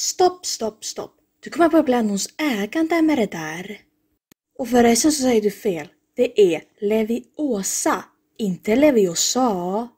Stopp, stopp, stopp. Du kommer bara blanda oss ägande med det där. Och förresten så säger du fel. Det är Leviosa, inte Leviosa.